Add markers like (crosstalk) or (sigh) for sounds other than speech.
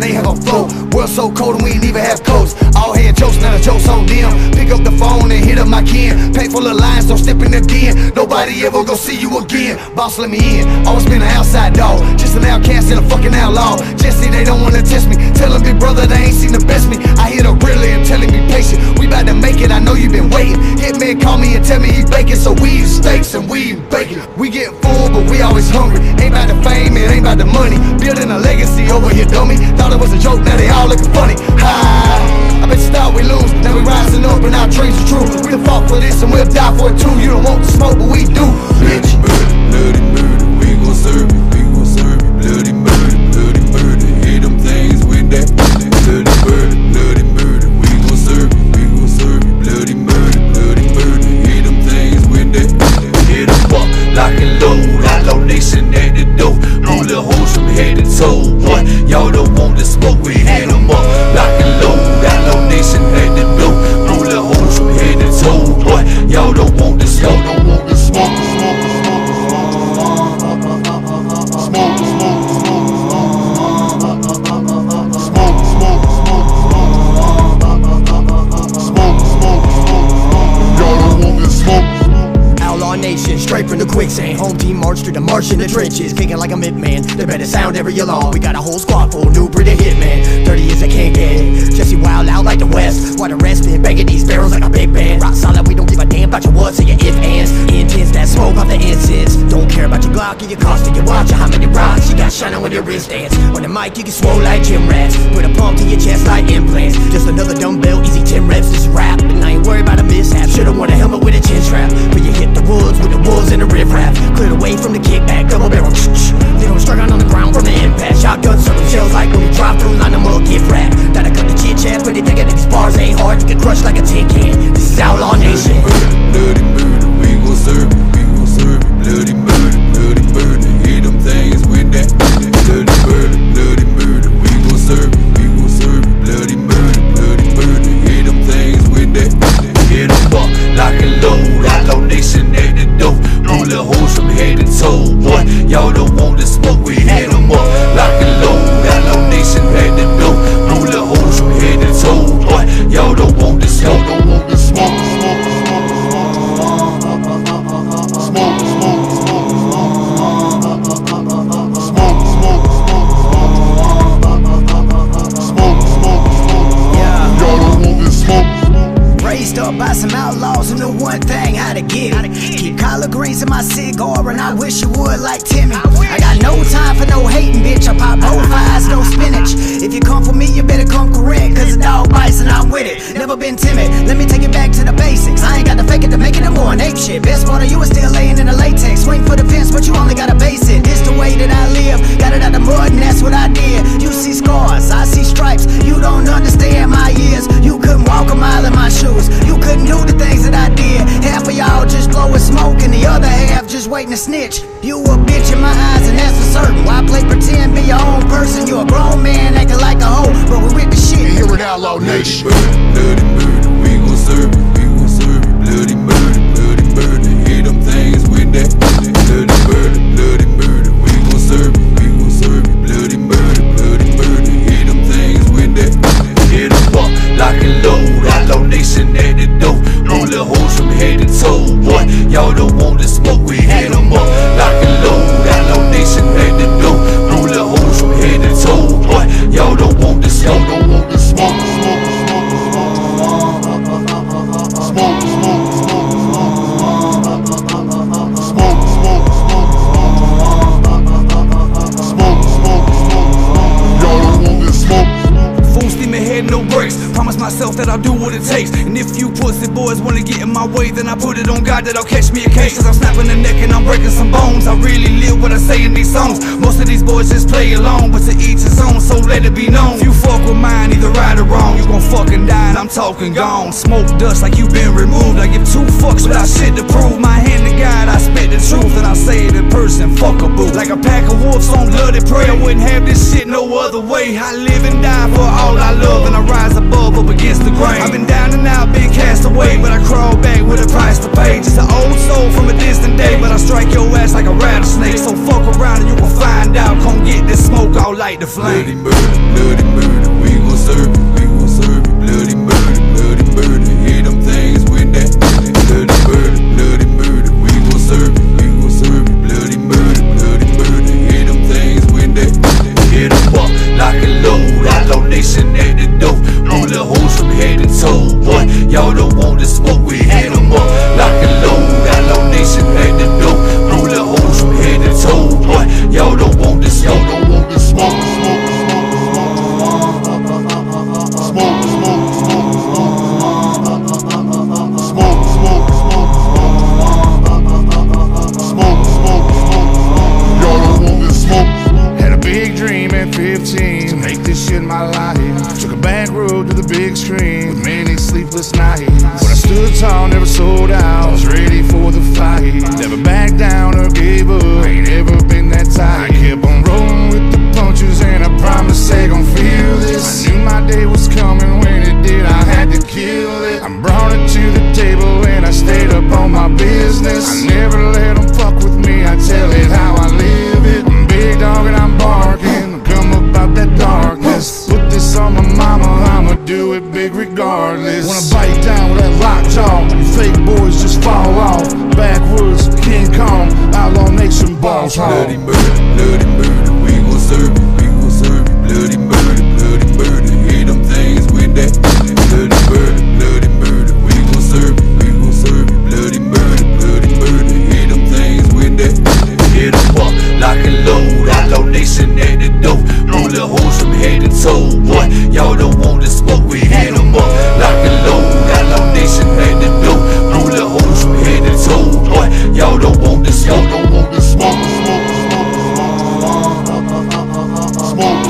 and they have a flow. World so cold and we ain't even have coats. All head jokes, now the jokes on them. Pick up the phone and hit up my kin. Of lines, don't step in den. Nobody ever gonna see you again. Boss, let me in. Always been an outside dog. Just an outcast and a fucking outlaw. Jesse, they don't wanna test me. Tell for it Home team march in the trenches, kicking like a midman. They better sound every alarm. We got a whole squad full, new breed of hitman. 30 years can't get it. Jesse Wild out like the West. While the rest been banging these barrels like a big band. Rock solid, we don't give a damn about your what's or your if ands. Intense that smoke off the incense. Don't care about your Glock or your cost or your watch or how many rocks you got shining on your wristbands. On the mic, you get swole like gym rats. Put a pump to your chest like implants. Just another dumbbell, easy 10 like a can. This is Outlaw Nation. Outlaws who knew one thing how to get give. Keep collard greens in my cigar, and I wish you would like Timmy. I got no time for no hating, bitch. I pop both (laughs) eyes, no spinach. If you come for me, you better come correct, cause the dog bites and I'm with it. Never been timid. Let me take it back to the basics. I ain't got to shit. Best part of you is still laying in the latex. Swing for the fence, but you only gotta base it. This the way that I live. Got it out the mud, and that's what I did. You see scars, I see stripes. You don't understand my years. You couldn't walk a mile in my shoes. You couldn't do the things that I did. Half of y'all just blowing smoke, and the other half just waiting to snitch. You a bitch in my eyes, and that's for certain. Why play pretend, be your own person? You a grown man acting like a hoe, but we with the shit. With Outlaw Nation. Bloody murder, we gon' serve it, we gon' serve it. Bloody murder, Y'all don't want the smoke, we hit 'em up, lock and load, outlaw nation at the door. Roll the hoes from head to toe. What? Y'all don't want the smoke, smoke, smoke, smoke, smoke. Smoke, smoke, smoke, smoke, smoke. Smoke, smoke, smoke, smoke. Y'all don't want smoke, smoke. Full steam ahead, no brakes. Promise myself that I'll do what it takes. Pussy boys wanna get in my way, then I put it on God that I'll catch me a case. Cause I'm snapping the neck and I'm breaking some bones. I really live what I say in these songs. Most of these boys just play along, but to each his own, so let it be known. If you fuck with mine, either right or wrong, you gon' fucking die and I'm talking gone. Smoke dust like you've been removed. I give two fucks without shit to prove. My hand to God, I spit the truth on bloody prey. I wouldn't have this shit no other way. I live and die for all I love and I rise above up against the grain. I've been down and out, been cast away, but I crawl back with a price to pay. Just an old soul from a distant day, but I strike your ass like a rattlesnake. So fuck around and you will find out. Come get this smoke, I'll light the flame. murder, bloody murder, we smoke, we hit 'em up like a load, outlaw nation at the door. Roll the hoes from head to toe. Y'all don't want the smoke, don't want the smoke, smoke, smoke, smoke, smoke, smoke, smoke, smoke, smoke, y'all don't want this smoke. Had a big dream at 15 to make this shit my life. Took a back road to the big stream table. Head boy. Y'all don't want the smoke, we hit 'em up like a load, outlaw nation at the door. Roll the hoes from head to toe, boy. Y'all don't want the smoke, don't want the smoke, smoke, smoke, smoke, smoke, smoke,